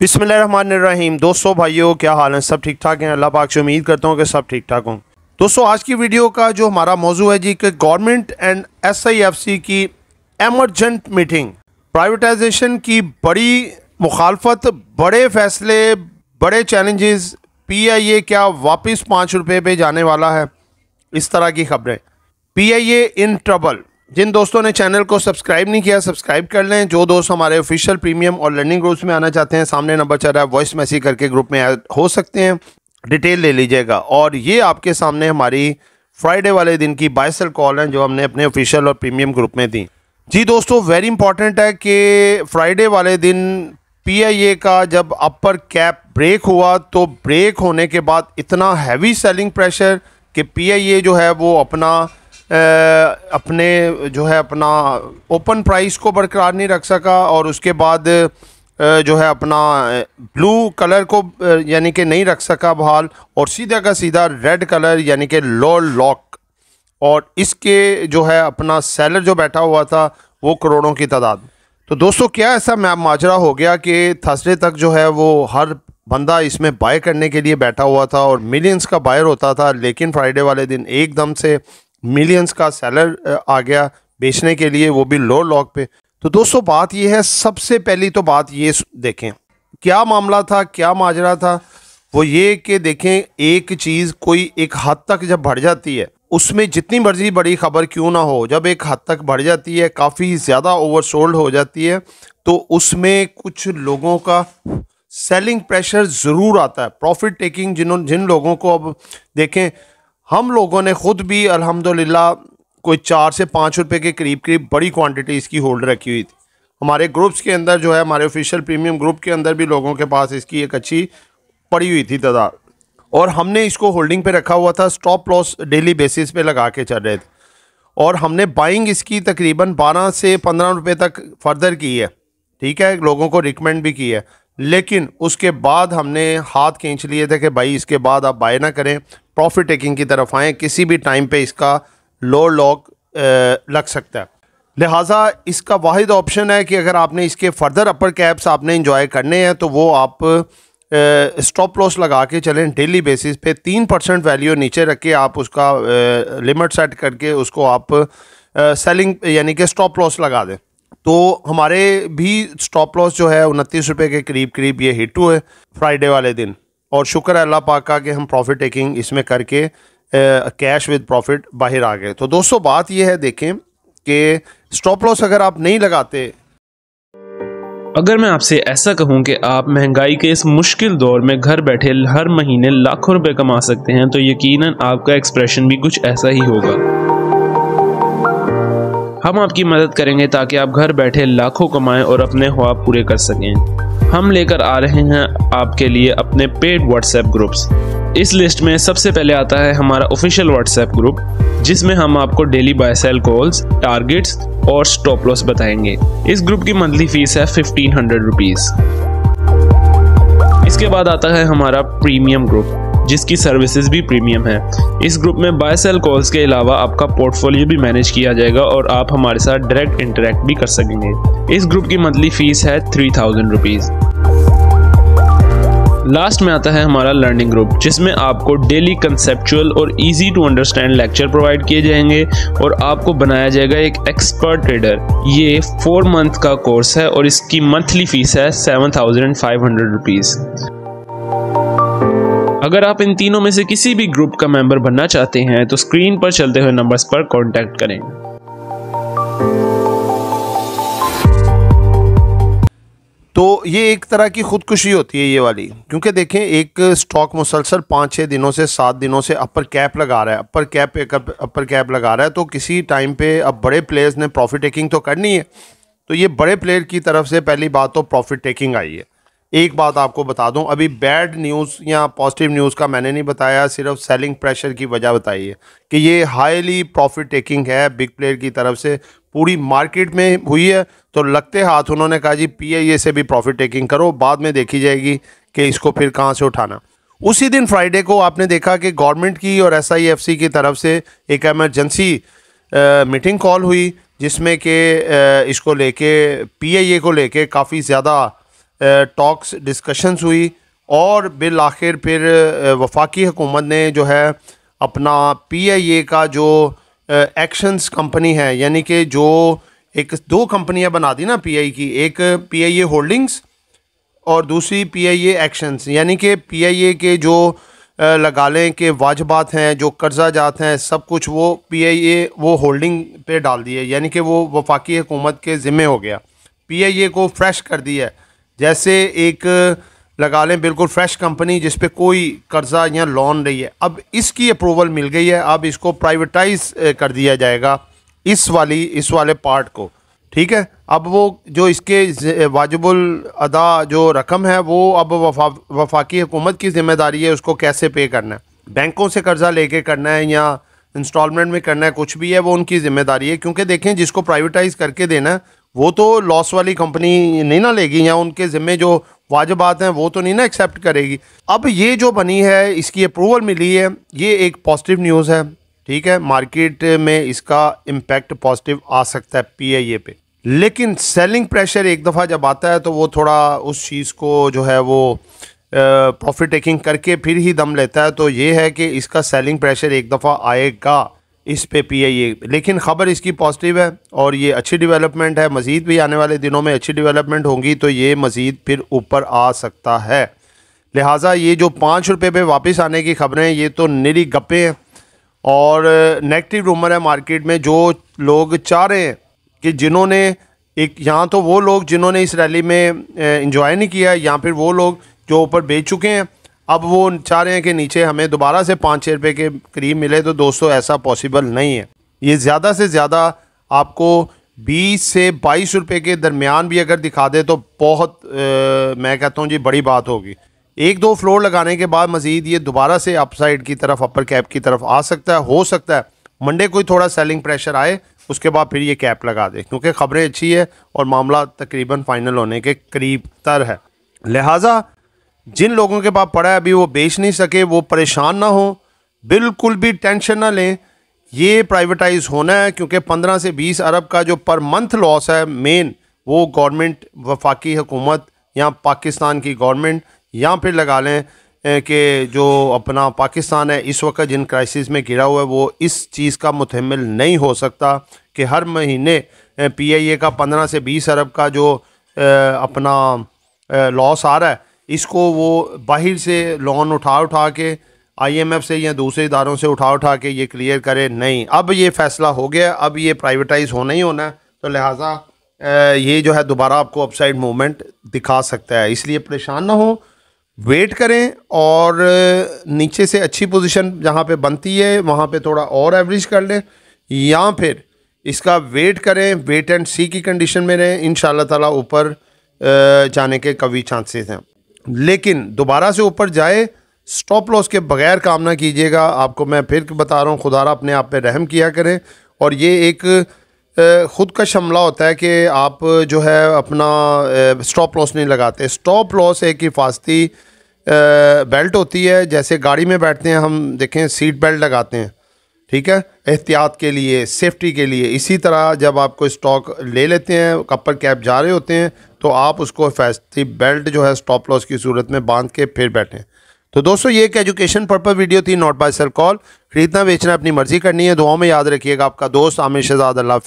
बिसमीम दोस्तों, भाइयों, क्या हाल है? सब ठीक ठाक हैं? अल्लाह पाक से उम्मीद करता हूँ कि सब ठीक ठाक हों। दोस्तों, आज की वीडियो का जो हमारा मौजू है जी, कि गवर्नमेंट एंड एसआईएफसी की एमरजेंट मीटिंग प्राइवेटाइजेशन की बड़ी मुखालफत, बड़े फैसले, बड़े चैलेंजेस पीआईए क्या वापस पाँच रुपये पे जाने वाला है? इस तरह की खबरें। पीआईए इन ट्रबल जिन दोस्तों ने चैनल को सब्सक्राइब नहीं किया, सब्सक्राइब कर लें। जो दोस्त हमारे ऑफिशियल प्रीमियम और लर्निंग ग्रुप्स में आना चाहते हैं, सामने नंबर चल रहा है वॉइस मैसेज करके ग्रुप में ऐड हो सकते हैं। डिटेल ले लीजिएगा। और ये आपके सामने हमारी फ्राइडे वाले दिन की बाइसल कॉल हैं, जो हमने अपने ऑफिशियल और प्रीमियम ग्रुप में दी। जी दोस्तों वेरी इंपॉर्टेंट है कि फ्राइडे वाले दिन पीआईए का जब अपर कैप ब्रेक हुआ तो ब्रेक होने के बाद इतना हैवी सेलिंग प्रेशर कि पीआईए जो है, वो अपना अपने जो है अपना ओपन प्राइस को बरकरार नहीं रख सका और उसके बाद जो है अपना ब्लू कलर को यानी कि नहीं रख सका बहाल और सीधा का सीधा रेड कलर यानी कि लो लॉक और इसके जो है अपना सेलर जो बैठा हुआ था, वो करोड़ों की तादाद। तो दोस्तों, क्या ऐसा मैं माजरा हो गया कि थर्सडे तक जो है वो हर बंदा इसमें बाय करने के लिए बैठा हुआ था और मिलियंस का बायर होता था, लेकिन फ्राइडे वाले दिन एकदम से मिलियंस का सेलर आ गया बेचने के लिए, वो भी लो लॉक पे। तो दोस्तों, बात ये है, सबसे पहली तो बात ये देखें, क्या मामला था, क्या माजरा था? वो ये कि देखें, एक चीज़ कोई एक हद तक जब बढ़ जाती है, उसमें जितनी मर्ज़ी बड़ी खबर क्यों ना हो, जब एक हद तक बढ़ जाती है, काफ़ी ज़्यादा ओवरसोल्ड हो जाती है तो उसमें कुछ लोगों का सेलिंग प्रेशर ज़रूर आता है। प्रॉफिट टेकिंग जिन जिन लोगों को अब देखें हम लोगों ने ख़ुद भी, अल्हम्दुलिल्लाह, कोई चार से पाँच रुपए के करीब करीब बड़ी क्वांटिटी इसकी होल्ड रखी हुई थी। हमारे ग्रुप्स के अंदर जो है, हमारे ऑफिशियल प्रीमियम ग्रुप के अंदर भी लोगों के पास इसकी एक अच्छी पड़ी हुई थी तादाद। और हमने इसको होल्डिंग पे रखा हुआ था स्टॉप लॉस डेली बेसिस पे लगा के चल रहे थे। और हमने बाइंग इसकी तकरीबन 12 से 15 रुपए तक फर्दर की है। ठीक है? लोगों को रिकमेंड भी की है। लेकिन उसके बाद हमने हाथ खींच लिए थे कि भाई इसके बाद आप बाय ना करें प्रॉफिट टेकिंग की तरफ़ आएँ, किसी भी टाइम पे इसका लो लॉक लग सकता है। लिहाजा इसका वाहिद ऑप्शन है कि अगर आपने इसके फर्दर अपर कैप्स आपने इंजॉय करने हैं तो वो आप स्टॉप लॉस लगा के चलें डेली बेसिस पे, तीन परसेंट वैल्यू नीचे रख के आप उसका लिमिट सेट करके उसको आप सेलिंग यानी कि स्टॉप लॉस लगा दें। तो हमारे भी स्टॉप लॉस जो है, उनतीस रुपये के करीब करीब ये हिट हुए फ्राइडे वाले दिन। और शुक्र है अल्लाह पाक का कि हम प्रॉफिट टेकिंग इसमें करके कैश विद प्रॉफिट बाहर आ गए। तो दोस्तों, बात ये है देखें कि स्टॉप लॉस अगर आप नहीं लगाते, अगर मैं आपसे ऐसा कहूँ कि आप महँगाई के इस मुश्किल दौर में घर बैठे हर महीने लाखों रुपए कमा सकते हैं तो यकीनन आपका एक्सप्रेशन भी कुछ ऐसा ही होगा। हम आपकी मदद करेंगे ताकि आप घर बैठे लाखों कमाएँ और अपने ख्वाब पूरे कर सकें। हम लेकर आ रहे हैं आपके लिए अपने पेड व्हाट्सएप ग्रुप्स इस लिस्ट में सबसे पहले आता है हमारा ऑफिशियल व्हाट्सएप ग्रुप जिसमें हम आपको daily buy sell calls targets और स्टॉप लॉस बताएँगे। इस ग्रुप की मंथली फ़ीस है फिफ्टीन हंड्रेड रुपीज़ इसके बाद आता है हमारा प्रीमियम ग्रुप जिसकी सर्विसेज़ भी प्रीमियम है। इस ग्रुप में बाय सेल कॉल्स के अलावा आपका पोर्टफोलियो भी मैनेज किया जाएगा और आप हमारे साथ डायरेक्ट इंटरेक्ट भी कर सकेंगे। इस ग्रुप की मंथली फ़ीस है थ्री थाउज़ेंड रुपीज़ लास्ट में आता है हमारा लर्निंग ग्रुप जिसमें आपको डेली कंसेप्चुअल और easy to understand lecture provide किए जाएँगे और आपको बनाया जाएगा एक एक्सपर्ट ट्रेडर ये फोर मंथ का कोर्स है और इसकी मंथली फ़ीस है seven thousand five hundred rupees अगर आप इन तीनों में से किसी भी ग्रुप का मेंबर बनना चाहते हैं तो स्क्रीन पर चलते हुए नंबर्स पर कांटेक्ट करें। तो ये एक तरह की खुदकुशी होती है ये वाली। क्योंकि देखें, एक स्टॉक मुसलसल पाँच छः दिनों से सात दिनों से अपर कैप लगा रहा है। अपर कैप पे अपर कैप लगा रहा है तो किसी टाइम पे अब बड़े प्लेयर्स ने प्रॉफिट टेकिंग तो करनी है। तो ये बड़े प्लेयर की तरफ़ से पहली बात तो प्रॉफिट टेकिंग आई है। एक बात आपको बता दूँ, अभी बैड न्यूज़ या पॉजिटिव न्यूज़ का मैंने नहीं बताया, सिर्फ़ सेलिंग प्रेशर की वजह बताई है कि ये हाईली प्रॉफिट टेकिंग है बिग प्लेयर की तरफ़ से। पूरी मार्केट में हुई है तो लगते हाथ उन्होंने कहा जी पी से भी प्रॉफिट टेकिंग करो, बाद में देखी जाएगी कि इसको फिर कहाँ से उठाना। उसी दिन फ्राइडे को आपने देखा कि गवर्नमेंट की और एसआईएफसी की तरफ़ से एक एमरजेंसी मीटिंग कॉल हुई, जिसमें कि इसको लेके पीआईए को लेके काफ़ी ज़्यादा टॉक्स डिस्कशंस हुई और बिल आखिर फिर वफाकी हुकूमत ने जो है अपना पीआईए का जो एक्शंस कंपनी है, यानी कि जो एक दो कंपनियाँ बना दी ना पीआई की, एक पीआईए होल्डिंग्स और दूसरी पी पीआईए एक्शंस यानी कि पीआईए के जो लगा लें कि वाजबात हैं, जो कर्जा जात हैं, सब कुछ वो पीआईए वो होल्डिंग पे डाल दिए, यानी कि वो वफाकी हुकूमत के ज़िम्मे हो गया। पीआईए को फ्रेश कर दिया जैसे एक लगा लें, बिल्कुल फ्रेश कंपनी जिस पे कोई कर्जा या लोन नहीं है। अब इसकी अप्रूवल मिल गई है, अब इसको प्राइवेटाइज कर दिया जाएगा इस वाली, इस वाले पार्ट को। ठीक है? अब वो जो इसके वाजिबुल अदा जो रकम है, वो अब वफा, वफाकी हुकूमत की ज़िम्मेदारी है उसको कैसे पे करना है? बैंकों से कर्ज़ा लेके करना है या इंस्टॉलमेंट में करना है, कुछ भी है, वो उनकी ज़िम्मेदारी है। क्योंकि देखें, जिसको प्राइवेटाइज़ करके देना वो तो लॉस वाली कंपनी नहीं ना लेगी या उनके ज़िम्मे जो वाजबात हैं, वो तो नहीं ना एक्सेप्ट करेगी। अब ये जो बनी है, इसकी अप्रूवल मिली है, ये एक पॉजिटिव न्यूज़ है, ठीक है? मार्केट में इसका इम्पैक्ट पॉजिटिव आ सकता है पीआईए पे। लेकिन सेलिंग प्रेशर एक दफ़ा जब आता है तो वो थोड़ा उस चीज़ को जो है वो प्रॉफिट टेकिंग करके फिर ही दम लेता है। तो ये है कि इसका सेलिंग प्रेशर एक दफ़ा आएगा। इस पे पी आई ए। लेकिन ख़बर इसकी पॉजिटिव है और ये अच्छी डेवलपमेंट है। मज़ीद भी आने वाले दिनों में अच्छी डेवलपमेंट होंगी तो ये मज़ीद फिर ऊपर आ सकता है। लिहाजा ये जो पाँच रुपये पे वापस आने की खबरें, ये तो निरी गप्पे हैं। और नेगेटिव रूमर है मार्केट में, जो लोग चाह रहे हैं कि जिन्होंने एक, यहाँ तो वो लोग जिन्होंने इस रैली में इंजॉय नहीं किया या फिर वो लोग जो ऊपर बेच चुके हैं अब वो चाह रहे हैं कि नीचे हमें दोबारा से पाँच छः रुपये के करीब मिले तो दोस्तों ऐसा पॉसिबल नहीं है। ये ज़्यादा से ज़्यादा आपको बीस से बाईस रुपये के दरमियान भी अगर दिखा दे तो बहुत आ, मैं कहता हूँ जी बड़ी बात होगी। एक दो फ्लोर लगाने के बाद मज़ीद ये दोबारा से अपसाइड की तरफ़ अपर कैप की तरफ़ आ सकता है हो सकता है। मंडे कोई थोड़ा सेलिंग प्रेशर आए उसके बाद फिर ये कैप लगा दे क्योंकि ख़बरें अच्छी है और मामला तकरीबन फाइनल होने के करीब तर है। लिहाजा जिन लोगों के पास पड़ा है, अभी वो बेच नहीं सके, वो परेशान ना हो, बिल्कुल भी टेंशन ना लें। ये प्राइवेटाइज होना है, क्योंकि पंद्रह से बीस अरब का जो पर मंथ लॉस है, मेन, वो गवर्नमेंट, वफाकी हुकूमत, या पाकिस्तान की गवर्नमेंट, या फिर लगा लें कि जो अपना पाकिस्तान है, इस वक्त जिन क्राइसिस में गिरा हुआ है, वो इस चीज़ का मुतमिल नहीं हो सकता कि हर महीने पीआईए का पंद्रह से बीस अरब का जो अपना लॉस आ रहा है इसको वो बाहर से लोन उठा उठा के आईएमएफ से या दूसरे इदारों से उठा उठा के ये क्लियर करे, नहीं, अब ये फैसला हो गया, अब ये प्राइवेटाइज होना ही होना तो लिहाजा ये जो है दोबारा आपको अपसाइड मूवमेंट दिखा सकता है। इसलिए परेशान ना हो वेट करें और नीचे से अच्छी पोजीशन जहाँ पे बनती है, वहाँ पे थोड़ा और एवरेज कर लें, या फिर इसका वेट करें वेट एंड सी की कंडीशन में रहें। इन ताला ऊपर जाने के कभी चांसेस हैं। लेकिन दोबारा से ऊपर जाए स्टॉप लॉस के बगैर काम ना कीजिएगा। आपको मैं फिर बता रहा हूँ, खुदारा अपने आप पे रहम किया करें। और ये एक ख़ुद का शमला होता है कि आप जो है अपना स्टॉप लॉस नहीं लगाते। स्टॉप लॉस एक हिफाजती बेल्ट होती है। जैसे गाड़ी में बैठते हैं, हम देखें सीट बेल्ट लगाते हैं, ठीक है? एहतियात के लिए सेफ्टी के लिए। इसी तरह जब आपको स्टॉक ले लेते हैं कपर कैप जा रहे होते हैं तो आप उसको हिफाजती बेल्ट जो है स्टॉप लॉस की सूरत में बाँध के फिर बैठें तो दोस्तों, ये एक एजुकेशन पर्पज वीडियो थी नॉट बाय सर कॉल खरीदना, बेचना, अपनी मर्ज़ी करनी है। दुआओं में याद रखिएगा आपका दोस्त, आमिर शहजाद, अल्लाह